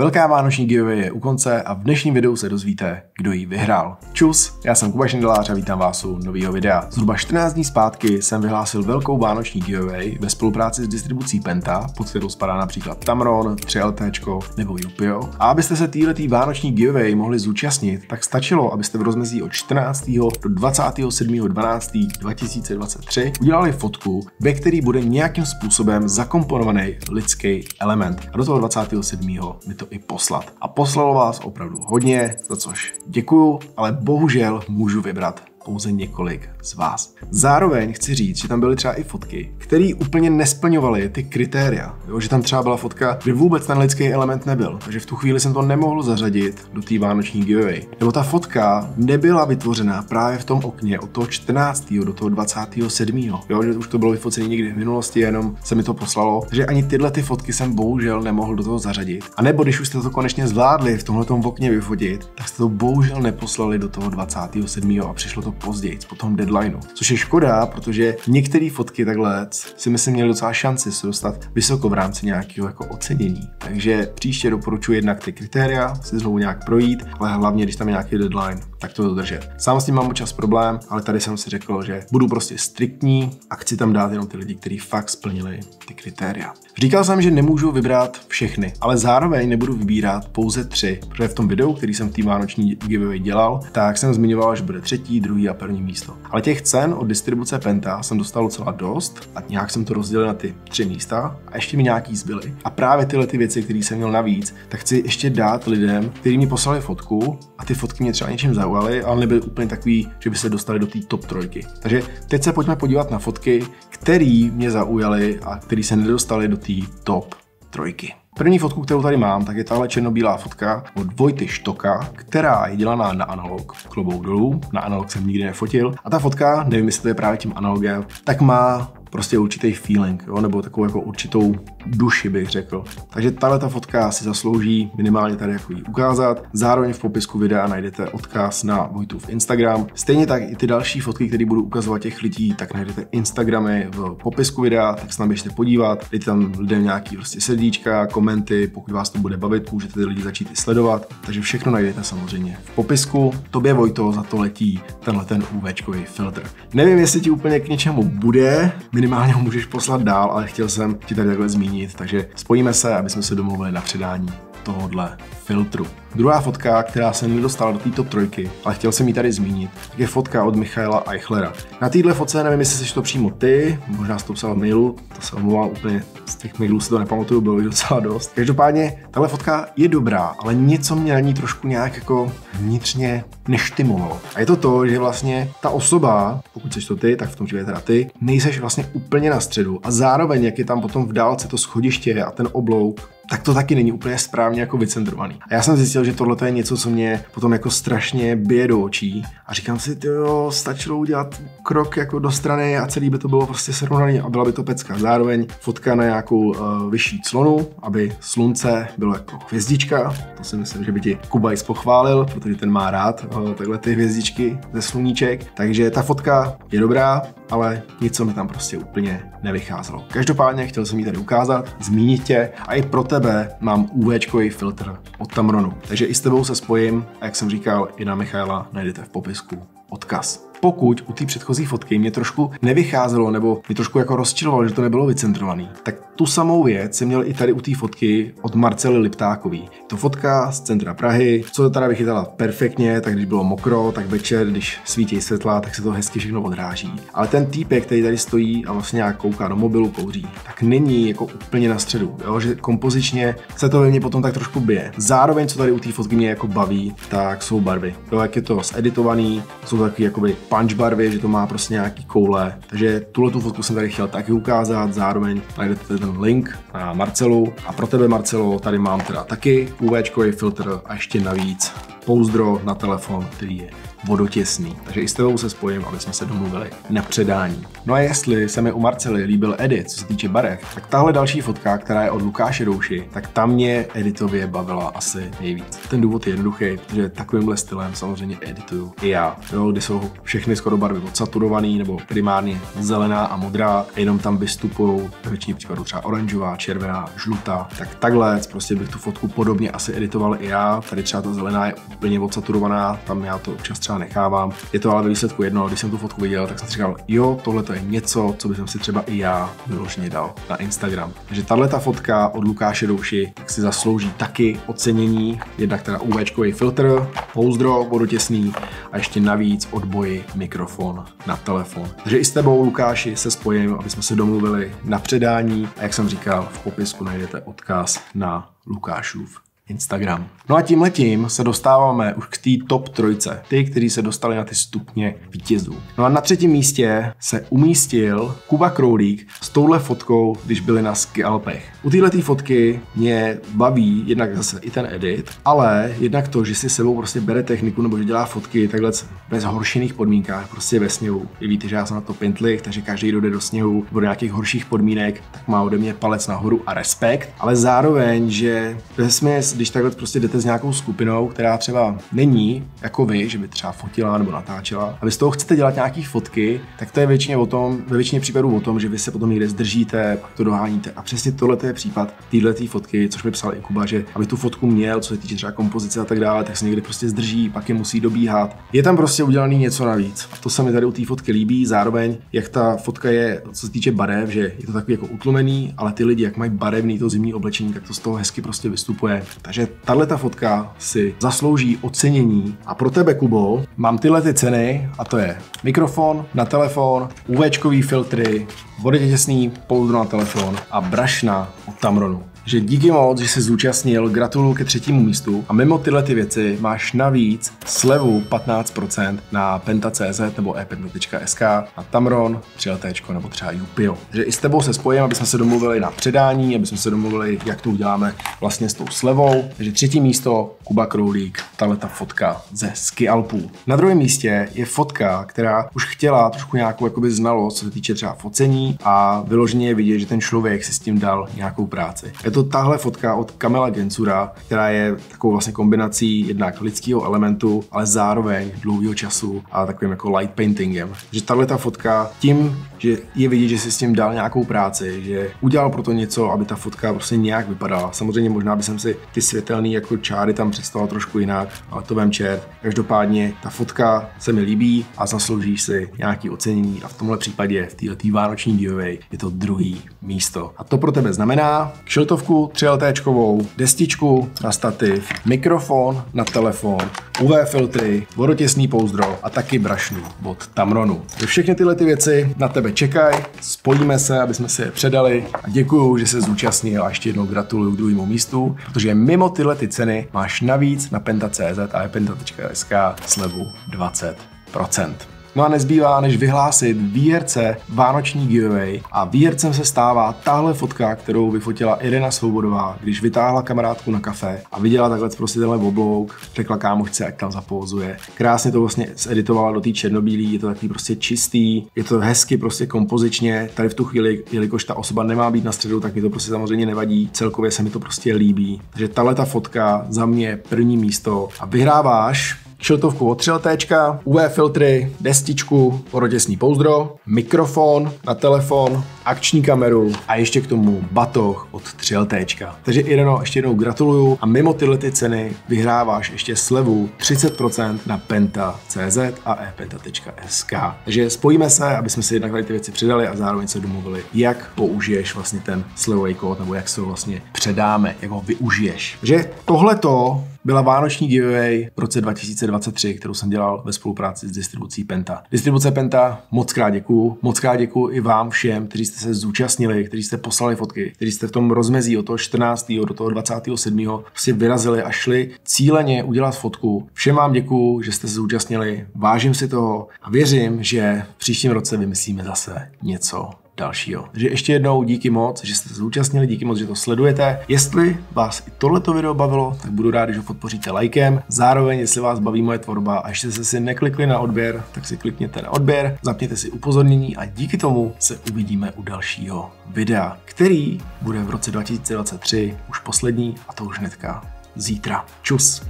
Velká vánoční giveaway je u konce a v dnešním videu se dozvíte, kdo ji vyhrál. Čus, já jsem Kuba Šindelář a vítám vás u nového videa. Zhruba 14 dní zpátky jsem vyhlásil velkou vánoční giveaway ve spolupráci s distribucí Penta, pod kterou spadá například Tamron, 3LT nebo Jupio. A abyste se této vánoční giveaway mohli zúčastnit, tak stačilo, abyste v rozmezí od 14. do 27.12.2023 udělali fotku, ve který bude nějakým způsobem zakomponovaný lidský element. A do toho 27. mi to i poslat. A poslalo vás opravdu hodně, za což děkuju, ale bohužel můžu vybrat pouze několik z vás. Zároveň chci říct, že tam byly třeba i fotky, které úplně nesplňovaly ty kritéria. Jo, že tam třeba byla fotka, kdy vůbec ten lidský element nebyl, takže v tu chvíli jsem to nemohl zařadit do té vánoční giveaway. Nebo ta fotka nebyla vytvořena právě v tom okně od toho 14. do toho 27. Jo, že už to bylo vyfocené někdy v minulosti, jenom se mi to poslalo. Takže ani tyhle ty fotky jsem bohužel nemohl do toho zařadit. A nebo když už jste to konečně zvládli v tomhle okně vyfotit, tak jste to bohužel neposlali do toho 27. a přišlo to později, po tom deadlineu. Což je škoda, protože některé fotky takhle si myslím měly docela šanci se dostat vysoko v rámci nějakého jako ocenění. Takže příště doporučuji jednak ty kritéria si znovu nějak projít, ale hlavně, když tam je nějaký deadline, tak to dodržet. Sám s tím mám občas problém, ale tady jsem si řekl, že budu prostě striktní a chci tam dát jenom ty lidi, kteří fakt splnili ty kritéria. Říkal jsem, že nemůžu vybrat všechny, ale zároveň nebudu vybírat pouze tři, protože v tom videu, který jsem v té vánoční giveaway dělal, tak jsem zmiňoval, že bude třetí, druhý a první místo. Ale těch cen od distribuce Penta jsem dostal docela dost a nějak jsem to rozdělil na ty tři místa a ještě mi nějaký zbyly. A právě tyhle ty věci, které jsem měl navíc, tak chci ještě dát lidem, kteří mi poslali fotku a ty fotky mě třeba něčím zaujaly, ale nebyly úplně takový, že by se dostali do té top trojky. Takže teď se pojďme podívat na fotky, které mě zaujaly a které se nedostaly do té top trojky. První fotku, kterou tady mám, tak je tahle černobílá fotka od Vojty Štoka, která je dělaná na analog, klobouk dolů, na analog jsem nikdy nefotil. A ta fotka, nevím, jestli to je právě tím analogem, tak má prostě určitý feeling, jo, nebo takovou jako určitou duši bych řekl. Takže tahle ta fotka si zaslouží minimálně tady jako ji ukázat. Zároveň v popisku videa najdete odkaz na Vojtův Instagram. Stejně tak i ty další fotky, které budu ukazovat těch lidí, tak najdete Instagramy v popisku videa, tak se běžte podívat. Dejte tam lidem nějaký prostě srdíčka, komenty, pokud vás to bude bavit, můžete ty lidi začít i sledovat. Takže všechno najdete samozřejmě v popisku. Tobě Vojto za to letí tenhle ten UVčkový filtr. Nevím, jestli ti úplně k něčemu bude, minimálně ho můžeš poslat dál, ale chtěl jsem ti tady takhle zmínit, takže spojíme se, aby jsme se domluvili na předání tohohle filtru. Druhá fotka, která se nedostala do té top trojky, ale chtěl jsem ji tady zmínit, je fotka od Michaela Eichlera. Na téhle fotce nevím, jestli jsi to přímo ty, možná jsi to psal v mailu, to se omlouvám úplně, z těch mailů si to nepamatuju, bylo jich docela dost. Každopádně, tahle fotka je dobrá, ale něco mě na ní trošku nějak jako vnitřně neštimovalo. A je to to, že vlastně ta osoba, pokud jsi to ty, tak v tom případě teda ty, nejseš vlastně úplně na středu a zároveň, jak je tam potom v dálce to schodiště a ten oblouk, tak to taky není úplně správně jako vycentrovaný. A já jsem zjistil, že tohle je něco, co mě potom jako strašně bije do očí a říkám si, jo, stačilo udělat krok jako do strany a celý by to bylo prostě srovnaný a byla by to pecka. Zároveň fotka na nějakou uh, vyšší clonu, aby slunce bylo jako hvězdička. To si myslím, že by ti Kubajs pochválil, protože ten má rád uh, takhle ty hvězdičky ze sluníček. Takže ta fotka je dobrá, ale něco mi tam prostě úplně nevycházelo. Každopádně chtěl jsem ji tady ukázat, zmínit tě a i pro tebe mám UV filtr od Tamronu. Takže i s tebou se spojím a jak jsem říkal, i na Michaela najdete v popisku odkaz pokud u té předchozí fotky mě trošku nevycházelo nebo mě trošku jako rozčilovalo, že to nebylo vycentrovaný, tak tu samou věc jsem měl i tady u té fotky od Marcely Liptákový. To fotka z centra Prahy, co to teda vychytala perfektně, tak když bylo mokro, tak večer, když svítí světla, tak se to hezky všechno odráží. Ale ten týpek, který tady stojí a vlastně nějak kouká do mobilu, kouří, tak není jako úplně na středu, jo? že kompozičně se to ve mně potom tak trošku bije. Zároveň, co tady u té fotky mě jako baví, tak jsou barvy. Jo, jak je to zeditovaný, jsou takový jakoby punch barvy, že to má prostě nějaký koule. Takže tuhle tu fotku jsem tady chtěl taky ukázat, zároveň najdete ten link na Marcelu. A pro tebe Marcelo, tady mám teda taky UV filtr a ještě navíc pouzdro na telefon, který je vodotěsný. Takže i s tebou se spojím, aby jsme se domluvili na předání. No a jestli se mi u Marcely líbil edit, co se týče barev, tak tahle další fotka, která je od Lukáše Douši, tak tam mě editově bavila asi nejvíc. Ten důvod je jednoduchý, že takovýmhle stylem samozřejmě edituju i já. Jo, kdy jsou všechny skoro barvy odsaturované nebo primárně zelená a modrá, jenom tam vystupují ve většině případů třeba oranžová, červená, žlutá. Tak takhle prostě bych tu fotku podobně asi editoval i já. Tady třeba ta zelená je úplně odsaturovaná, tam já to občas třeba nechávám. Je to ale ve výsledku jedno, když jsem tu fotku viděl, tak jsem si říkal, jo, tohle to je něco, co bych si třeba i já vyloženě dal na Instagram. Takže tahle ta fotka od Lukáše Douši tak si zaslouží taky ocenění, jednak teda UV filtr, pouzdro vodotěsný a ještě navíc odboji mikrofon na telefon. Takže i s tebou, Lukáši, se spojím, aby jsme se domluvili na předání a jak jsem říkal, v popisku najdete odkaz na Lukášův Instagram. No a tím letím se dostáváme už k té top trojce, ty, kteří se dostali na ty stupně vítězů. No a na třetím místě se umístil Kuba Kroulík s touhle fotkou, když byli na ski Alpech. U téhle fotky mě baví jednak zase i ten edit, ale jednak to, že si sebou prostě bere techniku nebo že dělá fotky takhle ve zhoršených podmínkách, prostě ve sněhu. Vy víte, že já jsem na to pintlich, takže každý, kdo jde do sněhu nebo do nějakých horších podmínek, tak má ode mě palec nahoru a respekt, ale zároveň, že vesměs, když takhle prostě jdete s nějakou skupinou, která třeba není jako vy, že by třeba fotila nebo natáčela, a vy z toho chcete dělat nějaké fotky, tak to je většině o tom, ve většině případů o tom, že vy se potom někde zdržíte, pak to doháníte. A přesně tohle je případ téhle fotky, což mi psal i Kuba, že aby tu fotku měl, co se týče třeba kompozice a tak dále, tak se někdy prostě zdrží, pak je musí dobíhat. Je tam prostě udělaný něco navíc. To se mi tady u té fotky líbí, zároveň jak ta fotka je, co se týče barev, že je to takový jako utlumený, ale ty lidi, jak mají barevný to zimní oblečení, tak to z toho hezky prostě vystupuje. Takže tahle ta fotka si zaslouží ocenění. A pro tebe, Kubo, mám tyhle ty ceny a to je mikrofon na telefon, UV filtry, vodotěsný pouzdro na telefon a brašna od Tamronu že díky moc, že jsi zúčastnil, gratuluju ke třetímu místu a mimo tyhle ty věci máš navíc slevu 15% na penta.cz nebo epenta.sk na Tamron, 3LT nebo třeba Jupio. Takže i s tebou se spojím, aby jsme se domluvili na předání, aby jsme se domluvili, jak to uděláme vlastně s tou slevou. Takže třetí místo, Kuba Kroulík, tahle ta fotka ze Ski Alpů. Na druhém místě je fotka, která už chtěla trošku nějakou jakoby znalost, co se týče třeba focení a vyloženě je vidět, že ten člověk si s tím dal nějakou práci. Je to tahle fotka od Kamela Gensura, která je takovou vlastně kombinací jednak lidského elementu, ale zároveň dlouhého času a takovým jako light paintingem. Že tahle ta fotka tím, že je vidět, že si s tím dal nějakou práci, že udělal pro to něco, aby ta fotka prostě nějak vypadala. Samozřejmě možná by jsem si ty světelné jako čáry tam představil trošku jinak, ale to vem čert. Každopádně ta fotka se mi líbí a zaslouží si nějaký ocenění a v tomhle případě v této vánoční giveaway je to druhý místo. A to pro tebe znamená kšiltovku 3LT, destičku na stativ, mikrofon na telefon, UV filtry, vodotěsný pouzdro a taky brašnu od Tamronu. Všechny tyhle ty věci na tebe čekají, spojíme se, aby jsme si je předali a děkuju, že se zúčastnil a ještě jednou gratuluju k druhému místu, protože mimo tyhle ty ceny máš navíc na penta.cz a penta.sk slevu 20%. No a nezbývá, než vyhlásit výherce Vánoční giveaway a výhercem se stává tahle fotka, kterou vyfotila Irena Svobodová, když vytáhla kamarádku na kafe a viděla takhle prostě tenhle oblouk, řekla kámošce, jak tam zapózuje. Krásně to vlastně zeditovala do té černobílý, je to takový prostě čistý, je to hezky prostě kompozičně. Tady v tu chvíli, jelikož ta osoba nemá být na středu, tak mi to prostě samozřejmě nevadí. Celkově se mi to prostě líbí. Takže tahle ta fotka za mě první místo a vyhráváš šiltovku od 3 UV filtry, destičku, porotěsný pouzdro, mikrofon na telefon, akční kameru a ještě k tomu batoh od 3 Takže Ireno, ještě jednou gratuluju a mimo tyhle ty ceny vyhráváš ještě slevu 30% na penta.cz a epenta.sk. Takže spojíme se, aby jsme si jednak tady ty věci přidali a zároveň se domluvili, jak použiješ vlastně ten slevový kód nebo jak se ho vlastně předáme, jak ho využiješ. Takže tohleto byla vánoční giveaway v roce 2023, kterou jsem dělal ve spolupráci s distribucí Penta. Distribuce Penta, moc krát děkuju. Moc krát děkuju i vám všem, kteří jste se zúčastnili, kteří jste poslali fotky, kteří jste v tom rozmezí od toho 14. do toho 27. si vyrazili a šli cíleně udělat fotku. Všem vám děkuju, že jste se zúčastnili, vážím si toho a věřím, že v příštím roce vymyslíme zase něco dalšího. Takže ještě jednou díky moc, že jste se zúčastnili, díky moc, že to sledujete. Jestli vás i tohleto video bavilo, tak budu rád, že ho podpoříte lajkem. Zároveň, jestli vás baví moje tvorba a ještě jste si neklikli na odběr, tak si klikněte na odběr, zapněte si upozornění a díky tomu se uvidíme u dalšího videa, který bude v roce 2023 už poslední a to už hnedka zítra. Čus!